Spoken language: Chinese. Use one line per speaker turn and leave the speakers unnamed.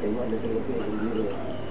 Tengok, ada.